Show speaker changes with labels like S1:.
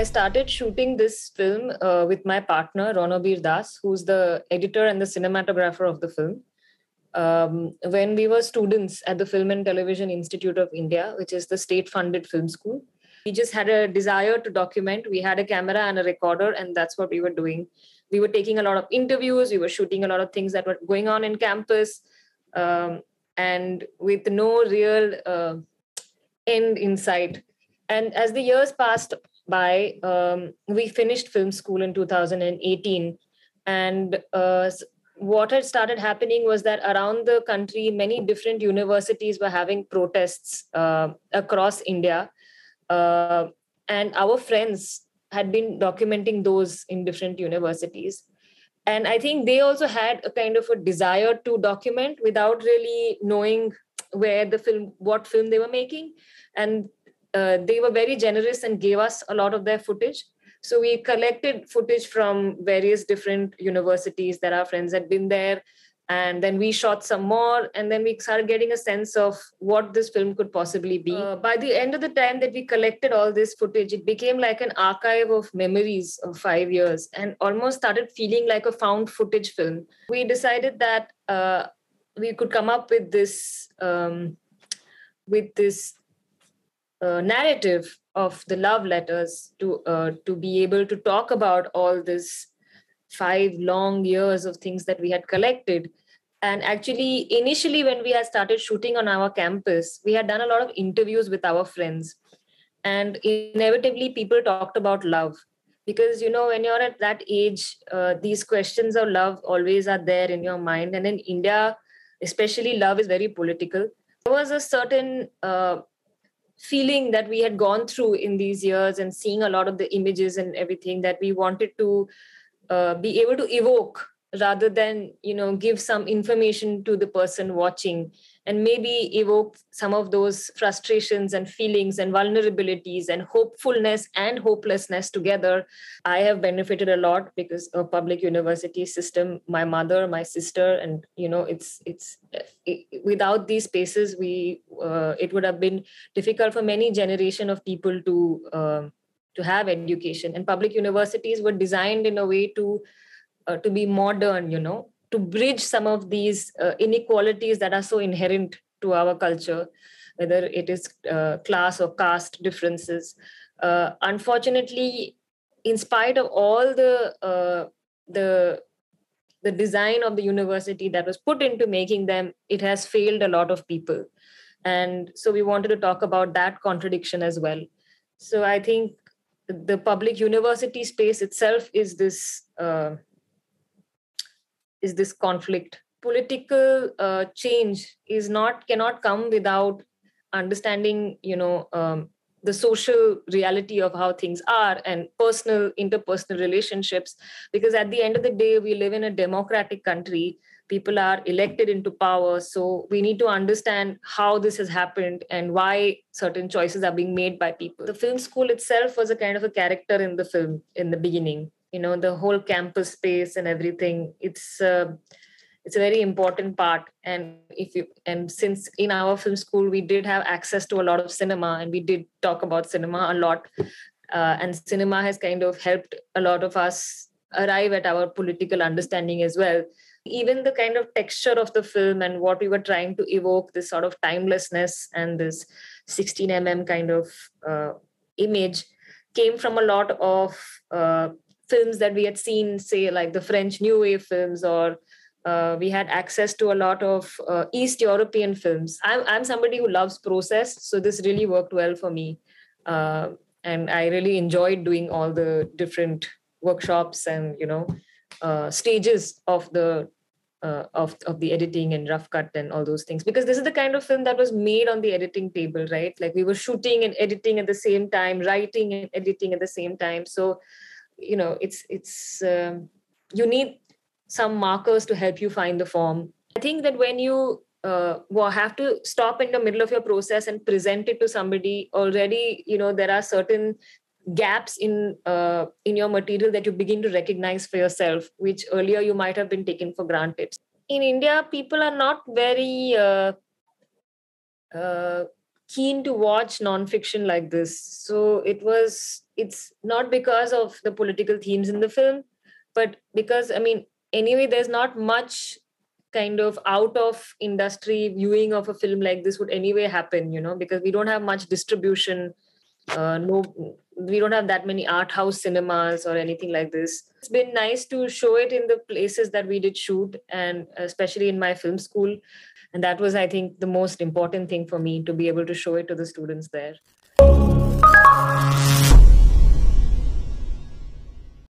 S1: I started shooting this film uh, with my partner, Ranabir Das, who's the editor and the cinematographer of the film. Um, when we were students at the Film and Television Institute of India, which is the state funded film school, we just had a desire to document. We had a camera and a recorder, and that's what we were doing. We were taking a lot of interviews, we were shooting a lot of things that were going on in campus, um, and with no real uh, end in sight. And as the years passed by, um, we finished film school in 2018. And uh, what had started happening was that around the country, many different universities were having protests uh, across India. Uh, and our friends had been documenting those in different universities. And I think they also had a kind of a desire to document without really knowing where the film, what film they were making. And uh, they were very generous and gave us a lot of their footage. So we collected footage from various different universities that our friends had been there. And then we shot some more, and then we started getting a sense of what this film could possibly be. Uh, by the end of the time that we collected all this footage, it became like an archive of memories of five years and almost started feeling like a found footage film. We decided that uh, we could come up with this um, with this uh, narrative of the love letters to uh, to be able to talk about all this five long years of things that we had collected. And actually initially when we had started shooting on our campus we had done a lot of interviews with our friends. And inevitably people talked about love. Because you know when you're at that age uh, these questions of love always are there in your mind. And in india especially love is very political. There was a certain uh, feeling that we had gone through in these years and seeing a lot of the images and everything that we wanted to uh, be able to evoke rather than you know give some information to the person watching. And maybe evoke some of those frustrations and feelings and vulnerabilities and hopefulness and hopelessness together. I have benefited a lot because of public university system my mother my sister and you know it's it's it, without these spaces we uh, it would have been difficult for many generation of people to uh, to have education. And public universities were designed in a way to uh, to be modern you know to bridge some of these uh, inequalities that are so inherent to our culture whether it is uh, class or caste differences. Uh, unfortunately in spite of all the uh, the the design of the university that was put into making them it has failed a lot of people. And so we wanted to talk about that contradiction as well. So i think the public university space itself is this uh, is this conflict. Political uh, change is not cannot come without understanding you know um, the social reality of how things are and personal interpersonal relationships. Because at the end of the day we live in a democratic country. People are elected into power. So we need to understand how this has happened and why certain choices are being made by people. The film school itself was a kind of a character in the film in the beginning you know the whole campus space and everything it's uh, it's a very important part. And if you and since in our film school we did have access to a lot of cinema and we did talk about cinema a lot uh, and cinema has kind of helped a lot of us arrive at our political understanding as well. Even the kind of texture of the film and what we were trying to evoke this sort of timelessness and this 16 mm kind of uh, image came from a lot of uh, films that we had seen, say, like the French New Wave films, or uh, we had access to a lot of uh, East European films. I'm, I'm somebody who loves process, so this really worked well for me. Uh, and I really enjoyed doing all the different workshops and, you know, uh, stages of the uh, of of the editing and rough cut and all those things because this is the kind of film that was made on the editing table right like we were shooting and editing at the same time writing and editing at the same time so you know it's it's um, you need some markers to help you find the form. I think that when you uh, well, have to stop in the middle of your process and present it to somebody already you know there are certain gaps in uh, in your material that you begin to recognize for yourself which earlier you might have been taken for granted. In india people are not very uh, uh, keen to watch nonfiction like this. So it was it's not because of the political themes in the film but because i mean anyway there's not much kind of out of industry viewing of a film like this would anyway happen you know because we don't have much distribution uh, no we don't have that many art house cinemas or anything like this. It's been nice to show it in the places that we did shoot and especially in my film school. And that was i think the most important thing for me to be able to show it to the students there